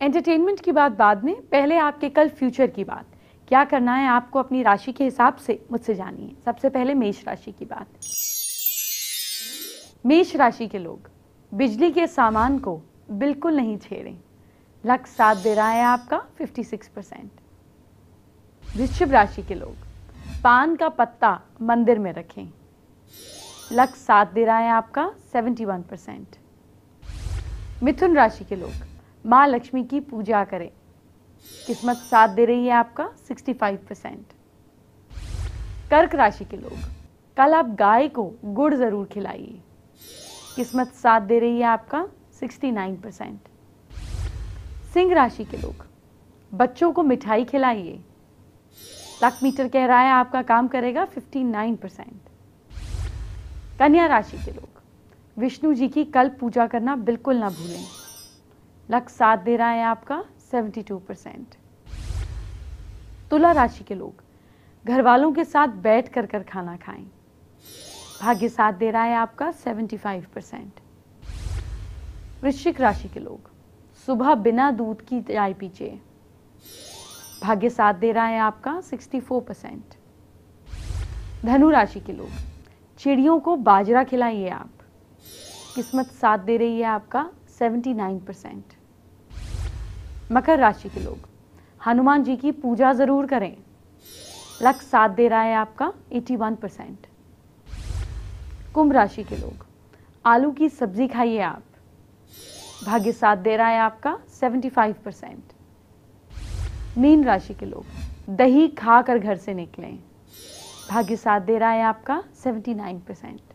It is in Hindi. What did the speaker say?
एंटरटेनमेंट की बात बाद में, पहले आपके कल फ्यूचर की बात। क्या करना है आपको अपनी राशि के हिसाब से? मुझसे जानिए। सबसे पहले मेष राशि की बात। मेष राशि के लोग, बिजली के सामान को बिल्कुल नहीं छेड़ें। लक साथ दे रहा है आपका 56 परसेंट वृश्चिक राशि के लोग, पान का पत्ता मंदिर में रखें। लक साथ दे रहा है आपका 71 परसेंट मिथुन राशि के लोग माँ लक्ष्मी की पूजा करें। किस्मत साथ दे रही है आपका 65 परसेंट कर्क राशि के लोग, कल आप गाय को गुड़ ज़रूर खिलाइए। किस्मत साथ दे रही है आपका 69 परसेंट सिंह राशि के लोग, बच्चों को मिठाई खिलाइए। लक मीटर कह रहा है आपका काम करेगा 59 परसेंट कन्या राशि के लोग, विष्णु जी की कल पूजा करना बिल्कुल ना भूलें। लक साथ दे रहा है आपका 72 परसेंट। तुला राशि के लोग घर वालों के साथ बैठ कर कर खाना खाएँ। भाग्य साथ दे रहा है आपका 75 परसेंट। वृश्चिक राशि के लोग, सुबह बिना दूध की चाय पीजिए। भाग्य साथ दे रहा है आपका 64 परसेंट। धनु राशि के लोग, चिड़ियों को बाजरा खिलाइए आप। किस्मत साथ दे रही है आपका 79 परसेंट। मकर राशि के लोग, हनुमान जी की पूजा ज़रूर करें। लक साथ दे रहा है आपका 81 परसेंट। कुंभ राशि के लोग, आलू की सब्ज़ी खाइए आप। भाग्य साथ दे रहा है आपका 75 परसेंट। मीन राशि के लोग, दही खाकर घर से निकलें। भाग्य साथ दे रहा है आपका 79 परसेंट।